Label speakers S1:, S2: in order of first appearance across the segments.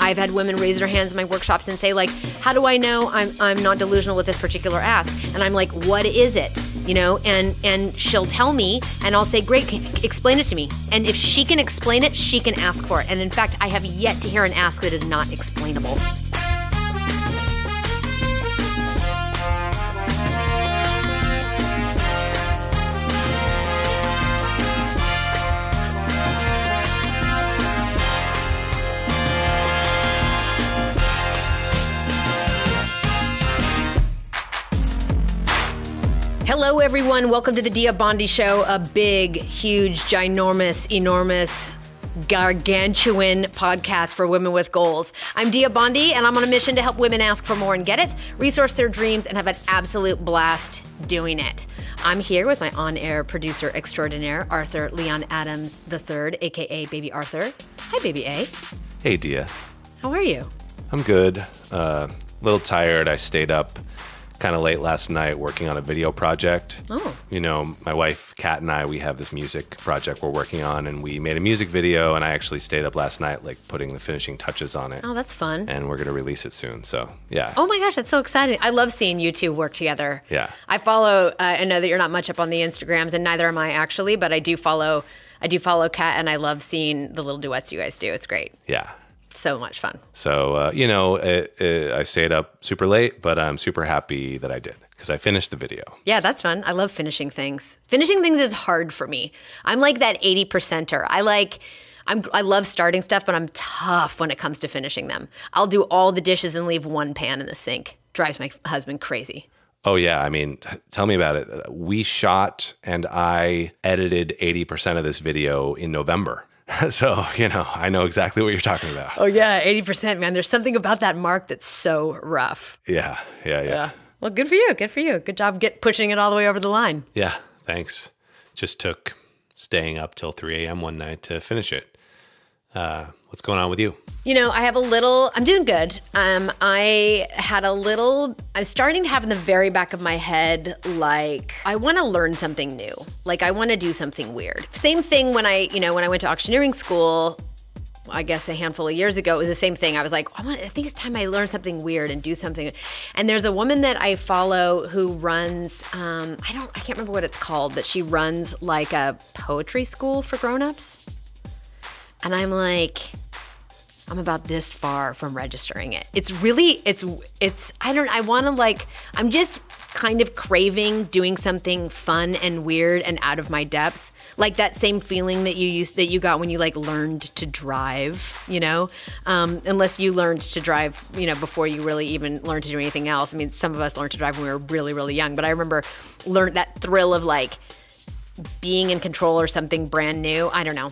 S1: I've had women raise their hands in my workshops and say, like, how do I know I'm, I'm not delusional with this particular ask? And I'm like, what is it? You know, and and she'll tell me, and I'll say, great, explain it to me. And if she can explain it, she can ask for it. And in fact, I have yet to hear an ask that is not explainable. Hello, everyone. Welcome to the Dia Bondi Show, a big, huge, ginormous, enormous, gargantuan podcast for women with goals. I'm Dia Bondi, and I'm on a mission to help women ask for more and get it, resource their dreams, and have an absolute blast doing it. I'm here with my on air producer extraordinaire, Arthur Leon Adams III, aka Baby Arthur. Hi, Baby A.
S2: Hey, Dia.
S1: How are you?
S2: I'm good. A uh, little tired. I stayed up kind of late last night working on a video project.
S1: Oh.
S2: You know, my wife, Kat, and I, we have this music project we're working on, and we made a music video, and I actually stayed up last night, like putting the finishing touches on it.
S1: Oh, that's fun.
S2: And we're going to release it soon. So, yeah.
S1: Oh my gosh, that's so exciting. I love seeing you two work together.
S2: Yeah.
S1: I follow, uh, I know that you're not much up on the Instagrams, and neither am I actually, but I do follow. I do follow Kat, and I love seeing the little duets you guys do. It's great.
S2: Yeah
S1: so much fun.
S2: So, uh, you know, it, it, I stayed up super late, but I'm super happy that I did because I finished the video.
S1: Yeah, that's fun. I love finishing things. Finishing things is hard for me. I'm like that 80 percenter. I like. I'm, I love starting stuff, but I'm tough when it comes to finishing them. I'll do all the dishes and leave one pan in the sink. Drives my husband crazy.
S2: Oh yeah, I mean, t- tell me about it. We shot and I edited 80% of this video in November. so you know i know exactly what you're talking about.
S1: Oh yeah 80% man. There's something about that mark that's so rough.
S2: Yeah yeah yeah, yeah.
S1: well good for you good for you. Good job get pushing it all the way over the line.
S2: Yeah thanks. Just took staying up till 3 a.m one night to finish it uh, what's going on with you?
S1: You know, I have a little, I'm doing good. Um, I had a little, I'm starting to have in the very back of my head, like, I want to learn something new. Like, I want to do something weird. Same thing when I, you know, when I went to auctioneering school, I guess a handful of years ago, it was the same thing. I was like, I, want, I think it's time I learn something weird and do something. And there's a woman that I follow who runs, um, I don't, I can't remember what it's called, but she runs like a poetry school for grown-ups. And I'm like, I'm about this far from registering it. It's really, it's, it's, I don't, I want to like, I'm just kind of craving doing something fun and weird and out of my depth. Like that same feeling that you used that you got when you like learned to drive, you know, um, unless you learned to drive, you know, before you really even learned to do anything else. I mean, some of us learned to drive when we were really, really young, but I remember learned that thrill of like being in control or something brand new. I don't know.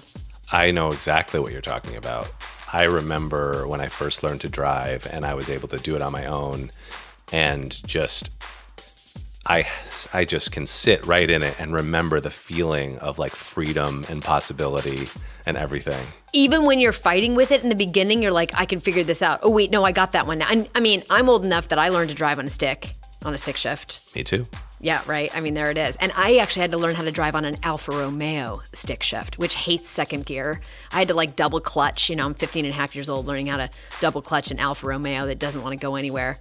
S2: I know exactly what you're talking about. I remember when I first learned to drive and I was able to do it on my own and just I I just can sit right in it and remember the feeling of like freedom and possibility and everything.
S1: Even when you're fighting with it in the beginning, you're like, I can figure this out. Oh wait, no, I got that one. I, I mean, I'm old enough that I learned to drive on a stick, on a stick shift.
S2: Me too.
S1: Yeah, right. I mean, there it is. And I actually had to learn how to drive on an Alfa Romeo stick shift, which hates second gear. I had to like double clutch. You know, I'm 15 and a half years old learning how to double clutch an Alfa Romeo that doesn't want to go anywhere.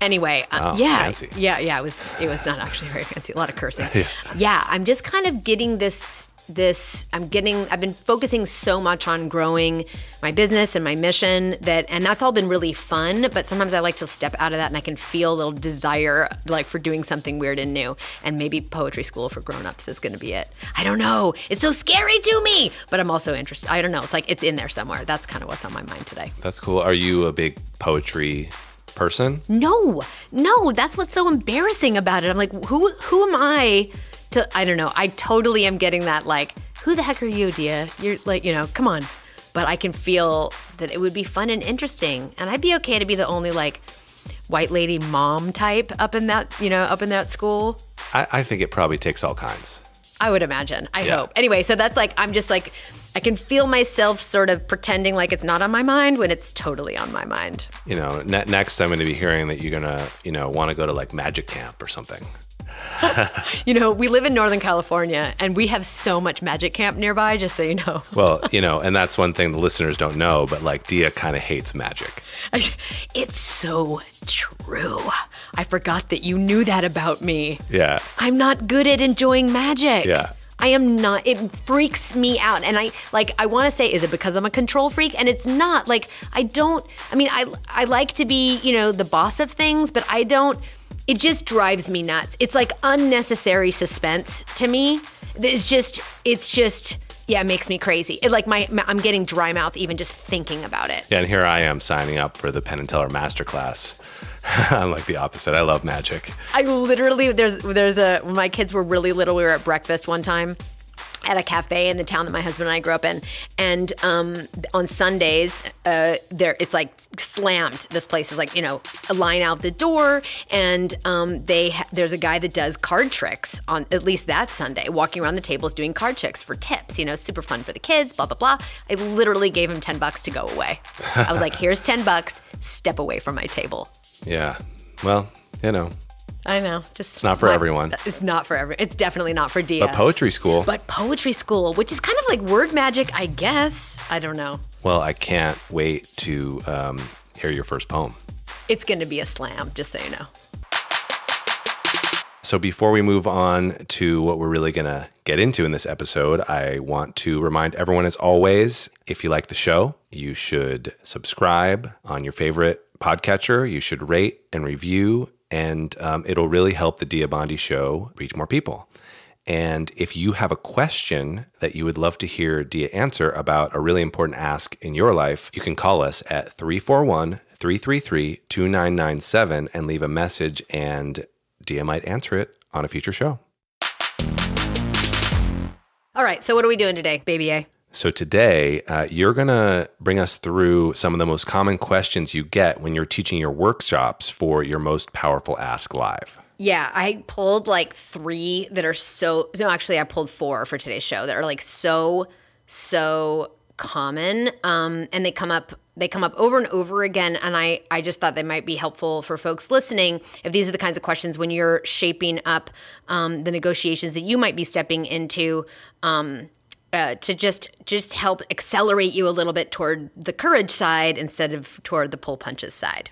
S1: Anyway,
S2: uh,
S1: yeah,
S2: fancy.
S1: yeah, yeah. It was it was not actually very fancy. A lot of cursing. yeah. yeah, I'm just kind of getting this this i'm getting i've been focusing so much on growing my business and my mission that and that's all been really fun but sometimes i like to step out of that and i can feel a little desire like for doing something weird and new. And maybe poetry school for grown-ups is going to be it. I don't know. It's so scary to me but i'm also interested i don't know. It's like it's in there somewhere. That's kind of what's on my mind today.
S2: That's cool. Are you a big poetry person?
S1: No. No that's what's so embarrassing about it. I'm like who who am i to I don't know. I totally am getting that like, who the heck are you, Dia? You're like, you know, come on. But I can feel that it would be fun and interesting. And I'd be okay to be the only like white lady mom type up in that, you know, up in that school.
S2: I, I think it probably takes all kinds.
S1: I would imagine. I yeah. hope. Anyway, so that's like I'm just like I can feel myself sort of pretending like it's not on my mind when it's totally on my mind.
S2: You know, ne- next I'm going to be hearing that you're going to, you know, want to go to like magic camp or something.
S1: you know, we live in Northern California and we have so much magic camp nearby, just so you know.
S2: well, you know, and that's one thing the listeners don't know, but like Dia kind of hates magic.
S1: It's so true. I forgot that you knew that about me.
S2: Yeah.
S1: I'm not good at enjoying magic.
S2: Yeah.
S1: I am not. It freaks me out. And I like I want to say is it because I'm a control freak and it's not. Like I don't I mean I I like to be, you know, the boss of things, but I don't it just drives me nuts. It's like unnecessary suspense to me. It's just it's just yeah, it makes me crazy. It like my, my I'm getting dry mouth even just thinking about it.
S2: Yeah, and here I am signing up for the Penn and Teller masterclass. I'm like the opposite. I love magic.
S1: I literally there's there's a when my kids were really little, we were at breakfast one time at a cafe in the town that my husband and I grew up in, and um, on Sundays, uh, there it's like slammed. This place is like you know a line out the door, and um, they ha- there's a guy that does card tricks on at least that Sunday, walking around the tables doing card tricks for tips. You know, super fun for the kids. Blah blah blah. I literally gave him ten bucks to go away. I was like, here's ten bucks. Step away from my table.
S2: Yeah. Well, you know,
S1: I know. Just
S2: it's not for everyone.
S1: It's not for everyone. It's definitely not for Dia.
S2: But poetry school.
S1: But poetry school, which is kind of like word magic, I guess. I don't know.
S2: Well, I can't wait to um, hear your first poem.
S1: It's going to be a slam, just so you know.
S2: So, before we move on to what we're really going to get into in this episode, I want to remind everyone, as always, if you like the show, you should subscribe on your favorite podcatcher. You should rate and review, and um, it'll really help the Dia Bondi show reach more people. And if you have a question that you would love to hear Dia answer about a really important ask in your life, you can call us at 341 333 2997 and leave a message, and Dia might answer it on a future show.
S1: All right, so what are we doing today, baby A?
S2: So, today, uh, you're going to bring us through some of the most common questions you get when you're teaching your workshops for your most powerful Ask Live.
S1: Yeah, I pulled like three that are so, no, actually, I pulled four for today's show that are like so, so common. Um, and they come up they come up over and over again and I, I just thought they might be helpful for folks listening if these are the kinds of questions when you're shaping up um, the negotiations that you might be stepping into um, uh, to just just help accelerate you a little bit toward the courage side instead of toward the pull punches side.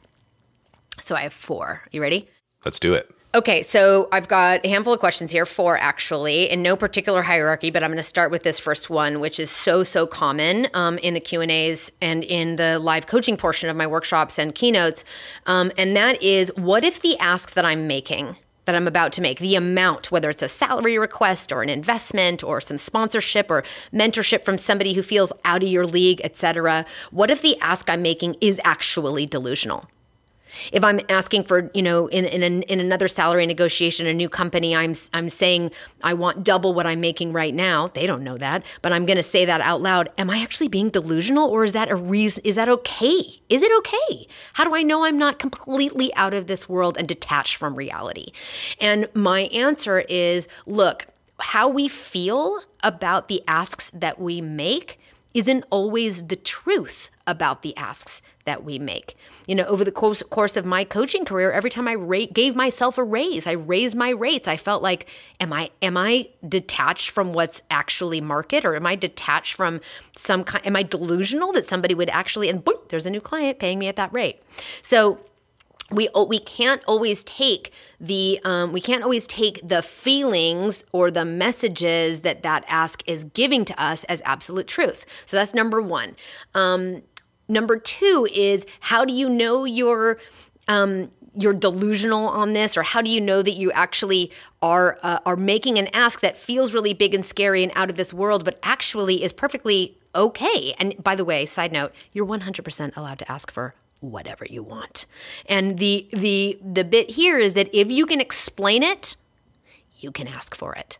S1: So i have four. You ready?
S2: Let's do it.
S1: Okay, so I've got a handful of questions here, four actually, in no particular hierarchy, but I'm going to start with this first one, which is so so common um, in the Q and A's and in the live coaching portion of my workshops and keynotes, um, and that is, what if the ask that I'm making that I'm about to make, the amount, whether it's a salary request or an investment or some sponsorship or mentorship from somebody who feels out of your league, etc. What if the ask I'm making is actually delusional? If I'm asking for, you know, in in, an, in another salary negotiation, a new company, I'm I'm saying I want double what I'm making right now. They don't know that, but I'm going to say that out loud. Am I actually being delusional, or is that a reason? Is that okay? Is it okay? How do I know I'm not completely out of this world and detached from reality? And my answer is, look, how we feel about the asks that we make isn't always the truth about the asks that we make. You know, over the course, of my coaching career, every time I ra- gave myself a raise, I raised my rates. I felt like, am I am I detached from what's actually market, or am I detached from some kind? Am I delusional that somebody would actually? And boom, there's a new client paying me at that rate. So we we can't always take the um, we can't always take the feelings or the messages that that ask is giving to us as absolute truth. So that's number one. Um, number two is how do you know you're um, you're delusional on this, or how do you know that you actually are uh, are making an ask that feels really big and scary and out of this world, but actually is perfectly okay? And by the way, side note, you're 100% allowed to ask for whatever you want. And the the the bit here is that if you can explain it, you can ask for it.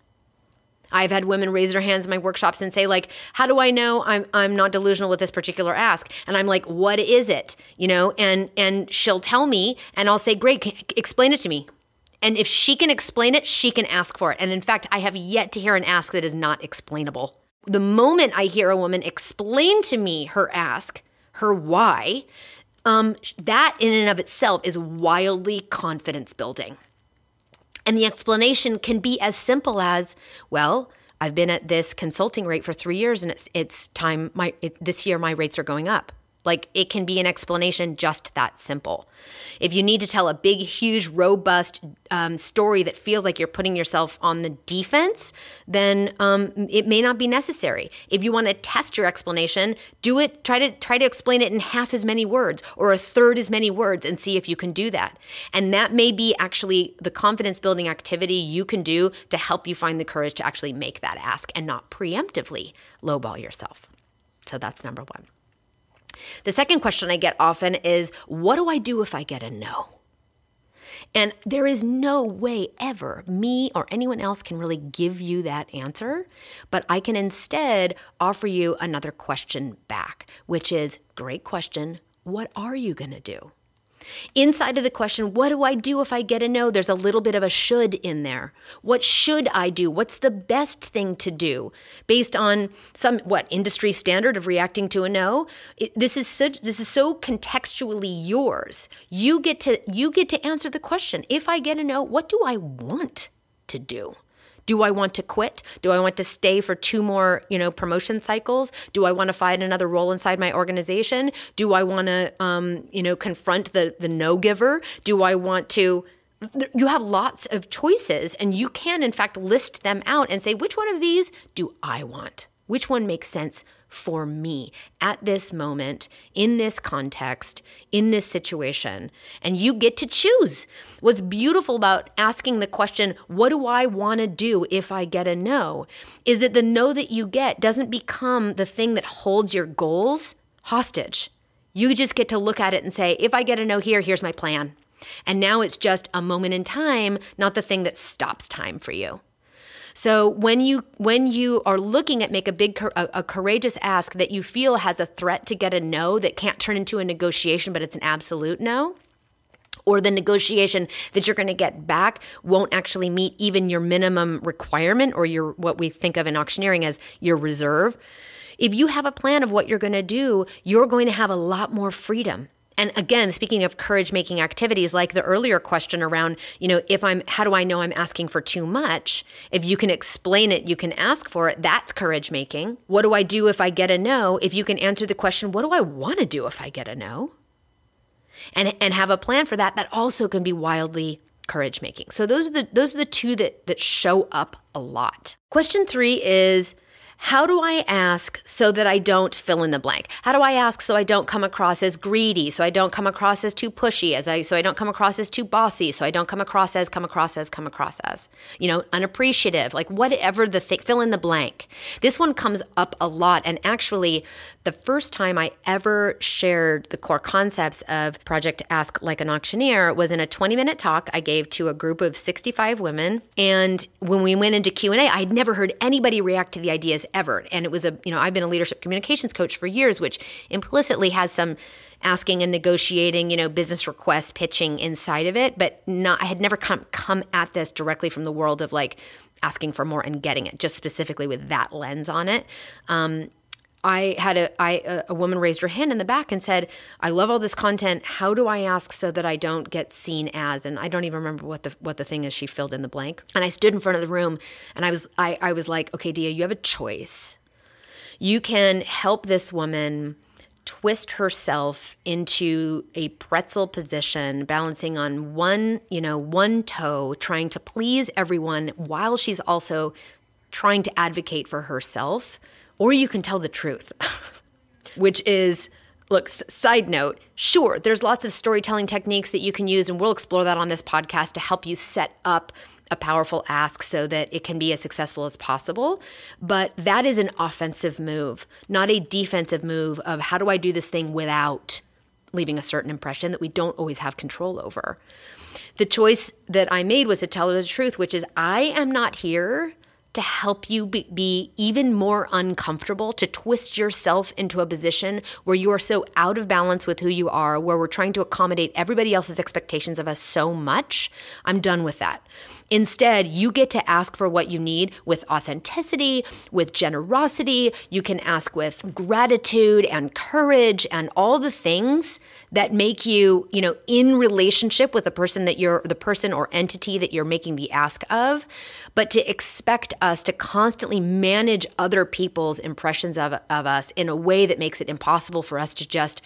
S1: I've had women raise their hands in my workshops and say like, "How do I know I'm I'm not delusional with this particular ask?" And I'm like, "What is it?" You know, and and she'll tell me and I'll say, "Great, explain it to me." And if she can explain it, she can ask for it. And in fact, I have yet to hear an ask that is not explainable. The moment I hear a woman explain to me her ask, her why, um, that in and of itself is wildly confidence building. And the explanation can be as simple as, well, I've been at this consulting rate for three years, and it's it's time. My it, this year, my rates are going up. Like it can be an explanation just that simple. If you need to tell a big, huge, robust um, story that feels like you're putting yourself on the defense, then um, it may not be necessary. If you want to test your explanation, do it. Try to try to explain it in half as many words or a third as many words, and see if you can do that. And that may be actually the confidence building activity you can do to help you find the courage to actually make that ask and not preemptively lowball yourself. So that's number one. The second question I get often is what do I do if I get a no? And there is no way ever me or anyone else can really give you that answer, but I can instead offer you another question back, which is great question. What are you going to do? Inside of the question, what do I do if I get a no? There's a little bit of a should in there. What should I do? What's the best thing to do based on some what industry standard of reacting to a no? It, this is such this is so contextually yours. You get to you get to answer the question. If I get a no, what do I want to do? Do I want to quit? Do I want to stay for two more, you know, promotion cycles? Do I want to find another role inside my organization? Do I want to, um, you know, confront the the no giver? Do I want to you have lots of choices and you can in fact list them out and say which one of these do I want? Which one makes sense for me at this moment, in this context, in this situation. And you get to choose. What's beautiful about asking the question, what do I want to do if I get a no? Is that the no that you get doesn't become the thing that holds your goals hostage. You just get to look at it and say, if I get a no here, here's my plan. And now it's just a moment in time, not the thing that stops time for you. So when you when you are looking at make a big a, a courageous ask that you feel has a threat to get a no that can't turn into a negotiation, but it's an absolute no, or the negotiation that you're going to get back won't actually meet even your minimum requirement or your what we think of in auctioneering as your reserve. If you have a plan of what you're going to do, you're going to have a lot more freedom and again speaking of courage making activities like the earlier question around you know if i'm how do i know i'm asking for too much? If you can explain it you can ask for it. That's courage making. What do i do if i get a no? If you can answer the question what do i want to do if i get a no? And and have a plan for that that also can be wildly courage making. So those are the those are the two that that show up a lot. Question 3 is how do I ask so that I don't fill in the blank? How do I ask so I don't come across as greedy, so I don't come across as too pushy, as I so I don't come across as too bossy, so I don't come across as come across as come across as, you know, unappreciative, like whatever the thing, fill in the blank. This one comes up a lot, and actually, the first time I ever shared the core concepts of Project Ask Like an Auctioneer was in a 20-minute talk I gave to a group of 65 women, and when we went into Q and A, I had never heard anybody react to the ideas ever. And it was a, you know, I've been a leadership communications coach for years, which implicitly has some asking and negotiating, you know, business request pitching inside of it, but not I had never come come at this directly from the world of like asking for more and getting it, just specifically with that lens on it. Um, I had a, I, a woman raised her hand in the back and said, "I love all this content. How do I ask so that I don't get seen as?" And I don't even remember what the what the thing is. She filled in the blank, and I stood in front of the room, and I was I, I was like, "Okay, Dia, you have a choice. You can help this woman." twist herself into a pretzel position balancing on one you know one toe trying to please everyone while she's also trying to advocate for herself or you can tell the truth, which is look, side note, sure, there's lots of storytelling techniques that you can use, and we'll explore that on this podcast to help you set up a powerful ask so that it can be as successful as possible. But that is an offensive move, not a defensive move of how do I do this thing without leaving a certain impression that we don't always have control over. The choice that I made was to tell her the truth, which is I am not here to help you be, be, even more uncomfortable, to twist yourself into a position where you are so out of balance with who you are, where we're trying to accommodate everybody else's expectations of us so much. I'm done with that. Instead, you get to ask for what you need with authenticity, with generosity. You can ask with gratitude and courage and all the things that make you, you know, in relationship with the person that you're, the person or entity that you're making the ask of. But to expect us to constantly manage other people's impressions of, of us in a way that makes it impossible for us to just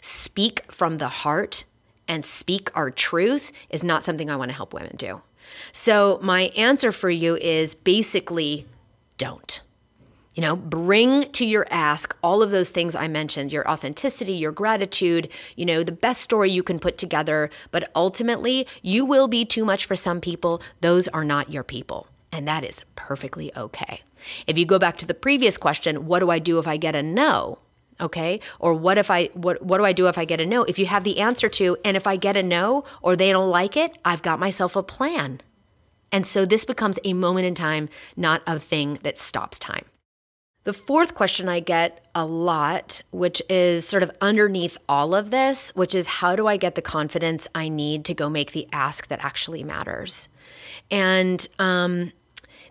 S1: speak from the heart and speak our truth is not something I want to help women do. So, my answer for you is basically don't. You know, bring to your ask all of those things I mentioned your authenticity, your gratitude, you know, the best story you can put together. But ultimately, you will be too much for some people. Those are not your people. And that is perfectly okay. If you go back to the previous question, what do I do if I get a no? Okay? Or what if i what what do i do if i get a no? If you have the answer to and if i get a no or they don't like it i've got myself a plan. And so this becomes a moment in time not a thing that stops time. The fourth question i get a lot which is sort of underneath all of this which is how do i get the confidence i need to go make the ask that actually matters? And um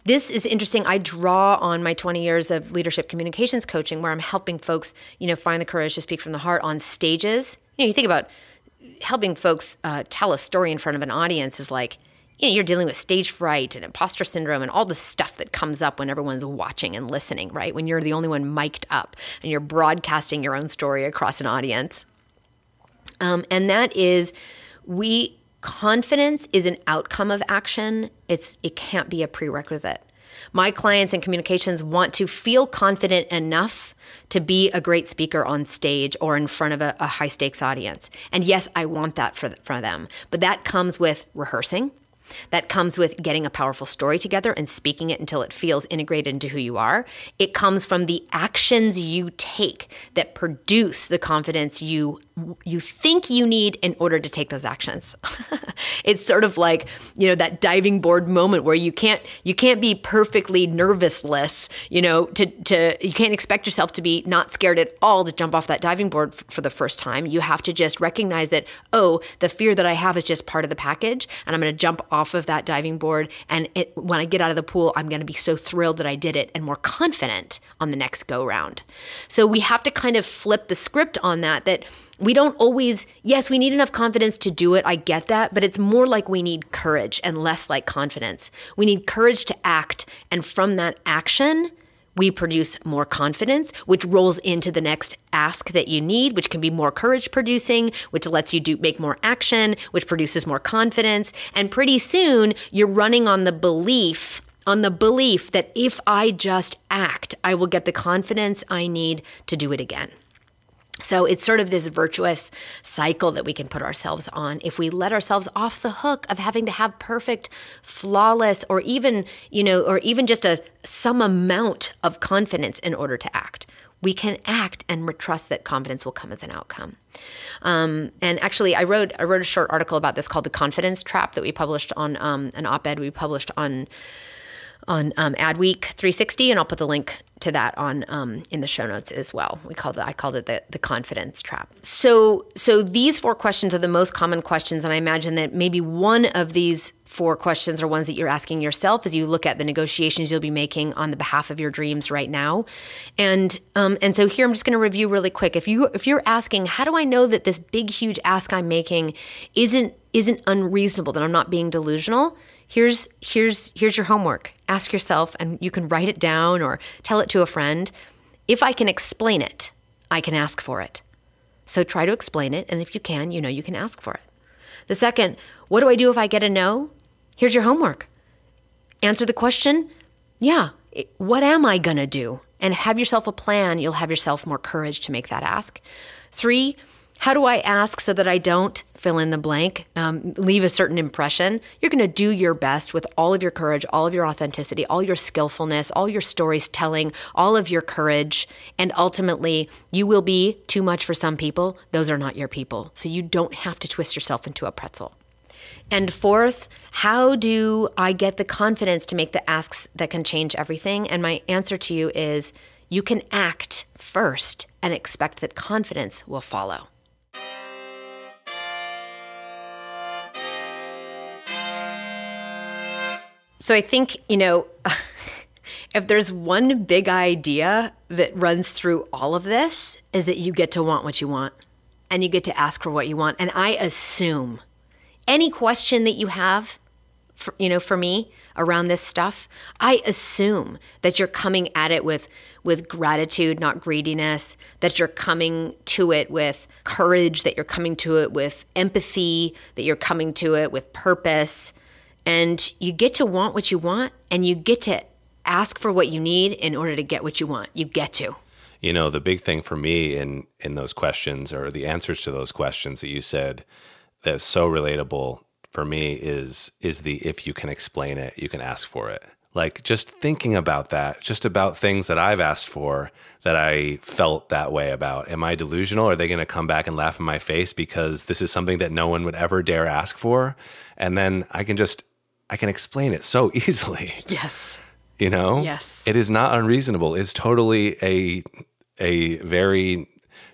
S1: this is interesting. I draw on my 20 years of leadership communications coaching where I'm helping folks, you know, find the courage to speak from the heart on stages. You know, you think about helping folks uh, tell a story in front of an audience is like, you know, you're dealing with stage fright and imposter syndrome and all the stuff that comes up when everyone's watching and listening, right? When you're the only one mic'd up and you're broadcasting your own story across an audience. Um, and that is, we confidence is an outcome of action. It's it can't be a prerequisite. My clients in communications want to feel confident enough to be a great speaker on stage or in front of a, a high stakes audience. And yes, I want that for, for them. But that comes with rehearsing, that comes with getting a powerful story together and speaking it until it feels integrated into who you are. It comes from the actions you take that produce the confidence you you think you need in order to take those actions. it's sort of like, you know, that diving board moment where you can't you can't be perfectly nervousless, you know, to to you can't expect yourself to be not scared at all to jump off that diving board for the first time. You have to just recognize that, oh, the fear that I have is just part of the package and I'm going to jump off of that diving board and it, when I get out of the pool, I'm going to be so thrilled that I did it and more confident on the next go round. So we have to kind of flip the script on that that we don't always, yes, we need enough confidence to do it. I get that. But it's more like we need courage and less like confidence. We need courage to act. And from that action, we produce more confidence, which rolls into the next ask that you need, which can be more courage producing, which lets you do make more action, which produces more confidence. And pretty soon you're running on the belief on the belief that if I just act, I will get the confidence I need to do it again. So it's sort of this virtuous cycle that we can put ourselves on if we let ourselves off the hook of having to have perfect, flawless, or even, you know, or even just a some amount of confidence in order to act. We can act and trust that confidence will come as an outcome. Um, and actually, I wrote I wrote a short article about this called "The Confidence Trap" that we published on um, an op-ed we published on on um, Adweek 360, and I'll put the link to that on um, in the show notes as well. We called it I called it the, the confidence trap. So so these four questions are the most common questions, and I imagine that maybe one of these four questions are ones that you're asking yourself as you look at the negotiations you'll be making on the behalf of your dreams right now. And um, and so here I'm just going to review really quick. If you if you're asking, how do I know that this big huge ask I'm making isn't isn't unreasonable, that I'm not being delusional? Here's here's here's your homework. Ask yourself and you can write it down or tell it to a friend. If I can explain it, I can ask for it. So try to explain it and if you can, you know you can ask for it. The second, what do I do if I get a no? Here's your homework. Answer the question, yeah, what am I going to do? And have yourself a plan. You'll have yourself more courage to make that ask. Three, how do I ask so that I don't fill in the blank, um, leave a certain impression? You're going to do your best with all of your courage, all of your authenticity, all your skillfulness, all your stories telling, all of your courage. And ultimately, you will be too much for some people. Those are not your people. So you don't have to twist yourself into a pretzel. And fourth, how do I get the confidence to make the asks that can change everything? And my answer to you is you can act first and expect that confidence will follow. So I think, you know, if there's one big idea that runs through all of this, is that you get to want what you want and you get to ask for what you want. And I assume any question that you have, for, you know, for me around this stuff, I assume that you're coming at it with with gratitude, not greediness, that you're coming to it with courage, that you're coming to it with empathy, that you're coming to it with purpose. And you get to want what you want and you get to ask for what you need in order to get what you want. You get to.
S2: You know, the big thing for me in in those questions or the answers to those questions that you said that's so relatable for me is is the if you can explain it, you can ask for it. Like just thinking about that, just about things that I've asked for that I felt that way about. Am I delusional? Are they going to come back and laugh in my face because this is something that no one would ever dare ask for? And then I can just I can explain it so easily.
S1: Yes.
S2: You know?
S1: Yes.
S2: It is not unreasonable. It's totally a a very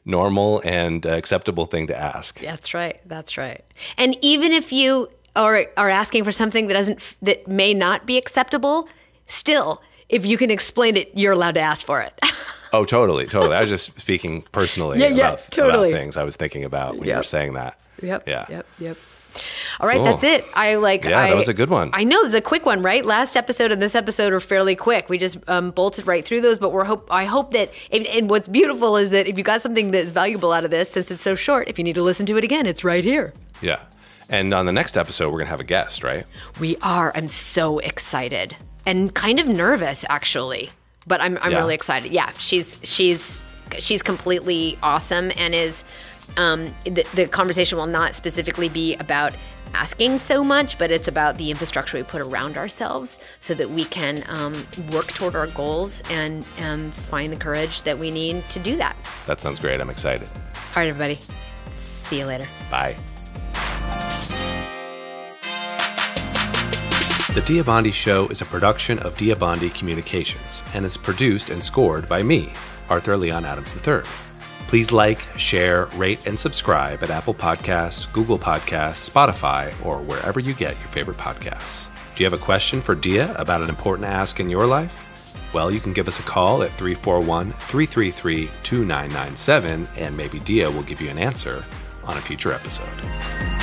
S2: normal and acceptable thing to ask.
S1: That's right. That's right. And even if you are are asking for something that doesn't that may not be acceptable, still, if you can explain it, you're allowed to ask for it.
S2: oh, totally, totally. I was just speaking personally
S1: yeah, yeah,
S2: about,
S1: totally.
S2: about things I was thinking about when yep. you were saying that.
S1: Yep.
S2: Yeah.
S1: Yep. Yep. All right, cool. that's it. I like.
S2: Yeah,
S1: I,
S2: that was a good one.
S1: I know it's a quick one, right? Last episode and this episode are fairly quick. We just um, bolted right through those, but we're hope. I hope that. and what's beautiful is that if you got something that's valuable out of this, since it's so short, if you need to listen to it again, it's right here.
S2: Yeah, and on the next episode, we're gonna have a guest, right?
S1: We are. I'm so excited and kind of nervous, actually, but I'm I'm yeah. really excited. Yeah, she's she's she's completely awesome and is um, the, the conversation will not specifically be about asking so much, but it's about the infrastructure we put around ourselves so that we can um, work toward our goals and um, find the courage that we need to do that.
S2: That sounds great. I'm excited.
S1: All right, everybody. See you later.
S2: Bye. The Dia Bondi Show is a production of Dia Bondi Communications and is produced and scored by me, Arthur Leon Adams III. Please like, share, rate, and subscribe at Apple Podcasts, Google Podcasts, Spotify, or wherever you get your favorite podcasts. Do you have a question for Dia about an important ask in your life? Well, you can give us a call at 341 333 2997, and maybe Dia will give you an answer on a future episode.